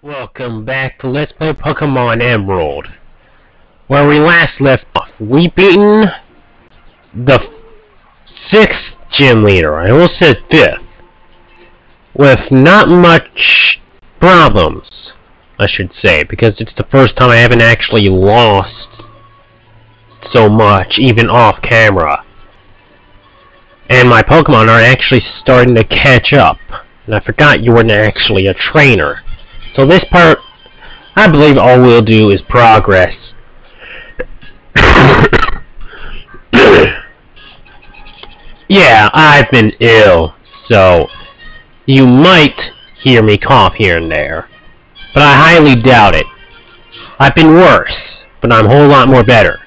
Welcome back to Let's Play Pokemon Emerald. Where we last left off, we beaten the sixth gym leader, I almost said fifth, with not much problems, I should say, because it's the first time I haven't actually lost so much, even off camera. And my Pokemon are actually starting to catch up. And I forgot you weren't actually a trainer. So this part, I believe all we'll do is progress. yeah, I've been ill, so you might hear me cough here and there. But I highly doubt it. I've been worse, but I'm a whole lot more better.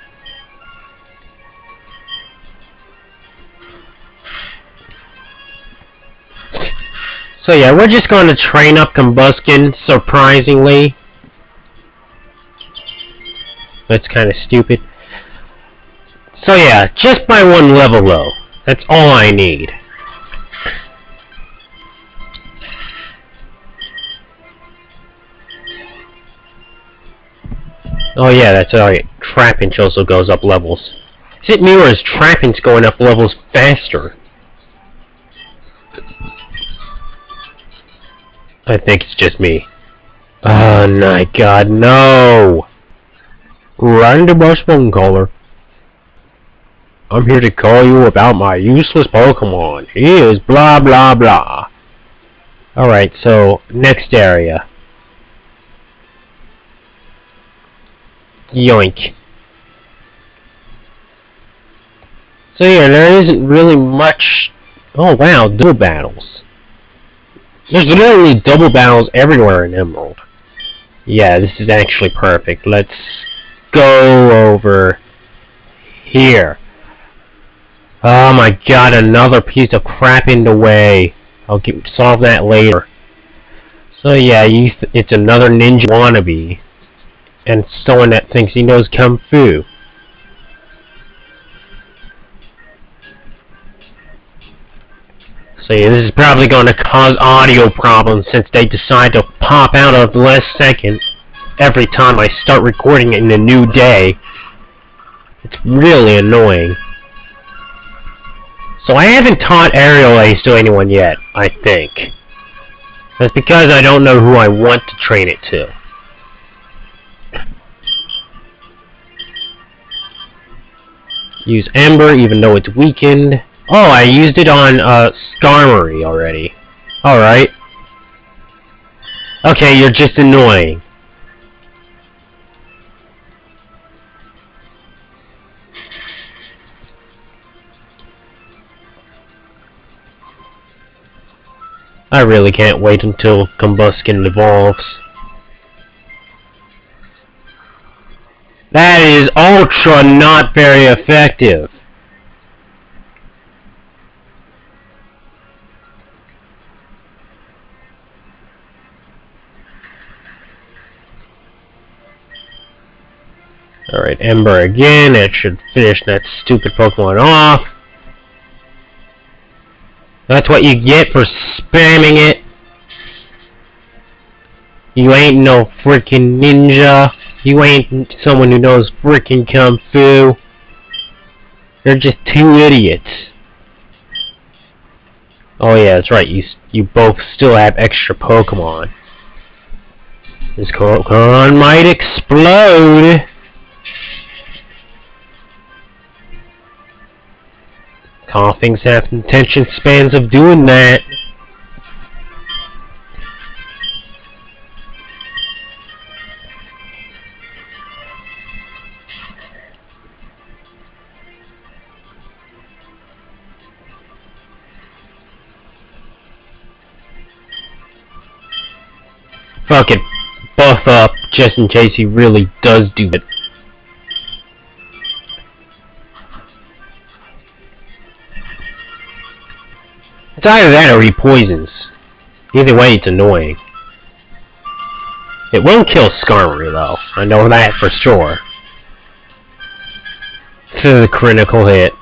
So yeah, we're just going to train up Combusken, surprisingly. That's kind of stupid. So yeah, just by one level though. That's all I need. Oh yeah, that's alright. Trapinch also goes up levels. Is it me or is Trapinch going up levels faster? I think it's just me. Oh my god, no! Random phone caller. I'm here to call you about my useless Pokemon. He is blah blah blah. Alright, so, next area. Yoink. So yeah, there isn't really much... Oh wow, dual battles. There's literally double battles everywhere in Emerald. Yeah, this is actually perfect. Let's go over here. Oh my god, another piece of crap in the way. I'll get, solve that later. So yeah, you it's another ninja wannabe. And someone that thinks he knows Kung Fu. So this is probably going to cause audio problems since they decide to pop out of the last second every time I start recording in a new day. It's really annoying. So I haven't taught Aerial Ace to anyone yet, I think. That's because I don't know who I want to train it to. Use Ember even though it's weakened. Oh, I used it on uh, Skarmory already. Alright. Okay, you're just annoying. I really can't wait until Combusken evolves. That is ultra not very effective. Alright, Ember again. It should finish that stupid Pokemon off. That's what you get for spamming it. You ain't no freaking ninja. You ain't someone who knows freaking Kung Fu. You're just two idiots. Oh yeah, that's right. You you both still have extra Pokemon. This Pokemon might explode. Koffings have attention spans of doing that. Fuck it. Buff up just in case he really does do it. It's either that or he poisons. Either way, it's annoying. It won't kill Skarmory, though. I know that for sure. This is a critical hit.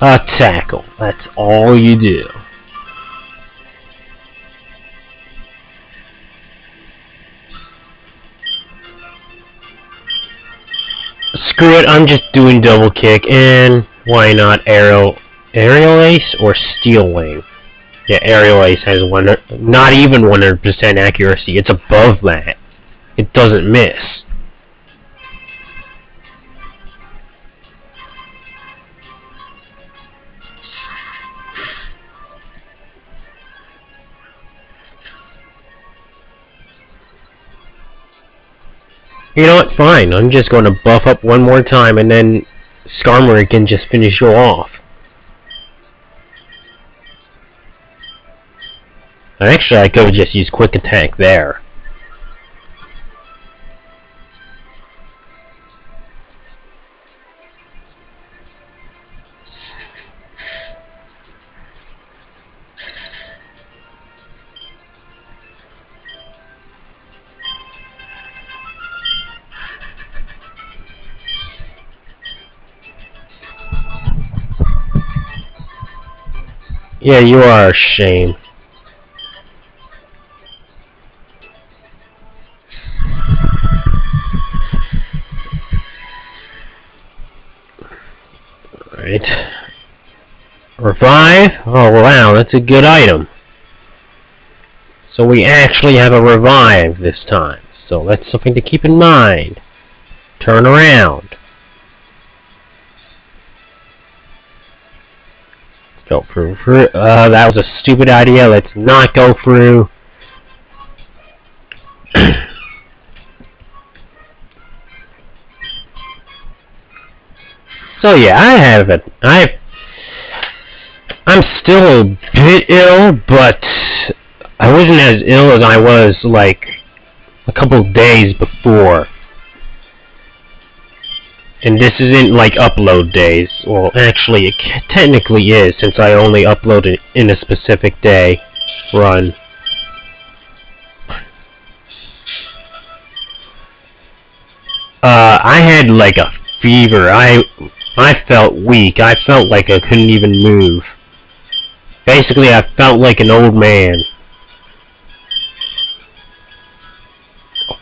A tackle. That's all you do. Screw it, I'm just doing double kick, and why not aerial, aerial ace or steel wing? Yeah, aerial ace has one, not even 100% accuracy, it's above that. It doesn't miss. You know what? Fine. I'm just going to buff up one more time, and then Skarmory can just finish you off. Actually, I could just used Quick Attack there. Yeah, you are a shame. Right. Revive? Oh wow, that's a good item. So we actually have a revive this time. So that's something to keep in mind. Turn around. Go through. Uh, that was a stupid idea. Let's not go through. so yeah, I have it. I. I'm still a bit ill, but I wasn't as ill as I was like a couple days before. And this isn't like upload days. Well, actually, it technically is, since I only upload it in a specific day run. Uh, I had like a fever. I I felt weak. I felt like I couldn't even move. Basically, I felt like an old man.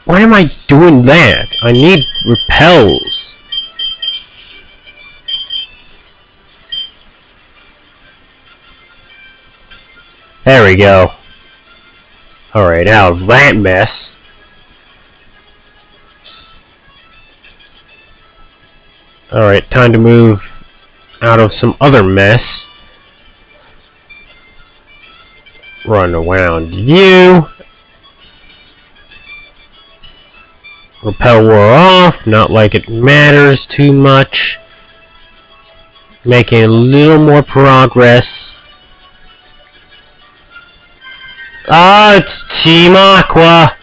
Why am I doing that? I need repels. There we go. Alright, of that mess. Alright, time to move out of some other mess. Run around you. Repel wore off, not like it matters too much. Making a little more progress. Ah, it's Team Aqua!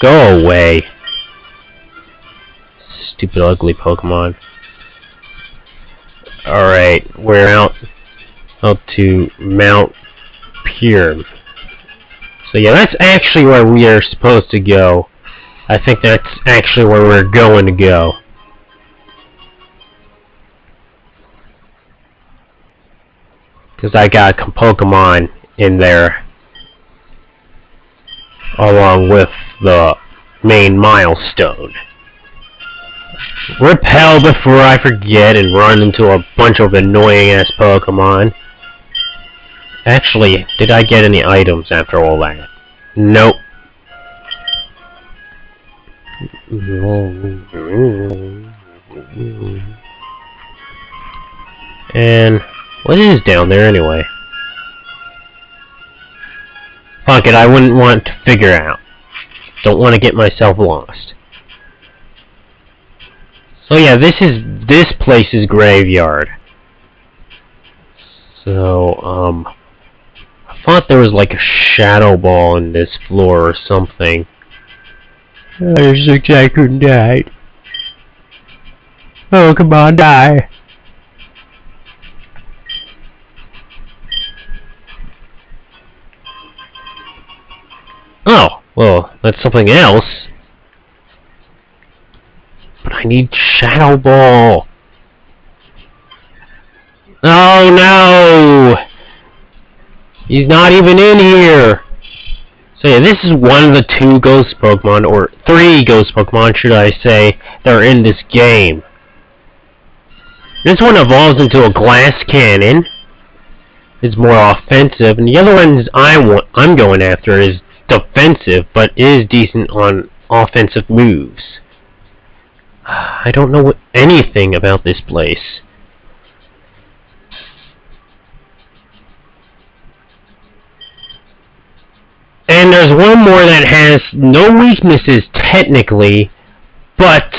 Go away. Stupid ugly Pokemon. Alright, we're out out to Mount Pyre. So yeah, that's actually where we are supposed to go. I think that's actually where we're going to go. Because I got Pokemon in there along with the main milestone. Repel before I forget and run into a bunch of annoying ass Pokemon. Actually, did I get any items after all that? Nope. And what is down there anyway? Fuck it, I wouldn't want to figure out. Don't want to get myself lost. So yeah, this is this place's graveyard. So, um I thought there was like a shadow ball in this floor or something. There's six I couldn't die. Oh, come on, die. Oh, well, that's something else. But I need Shadow Ball. Oh no! He's not even in here! So yeah, this is one of the two ghost Pokemon, or three ghost Pokemon, should I say, that are in this game. This one evolves into a glass cannon. It's more offensive, and the other one I want, I'm going after is defensive, but is decent on offensive moves. I don't know anything about this place. And that has no weaknesses technically, but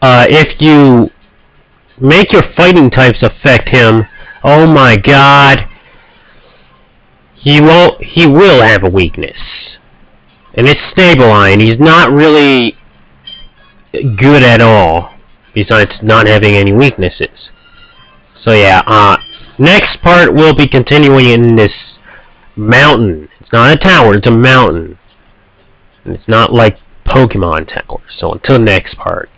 uh, if you make your fighting types affect him, oh my god, he won't. He will have a weakness, and it's Sableye. He's not really good at all, besides not having any weaknesses. So yeah, uh, next part we'll be continuing in this mountain not a tower, it's a mountain. And it's not like Pokemon Tower. So until next part.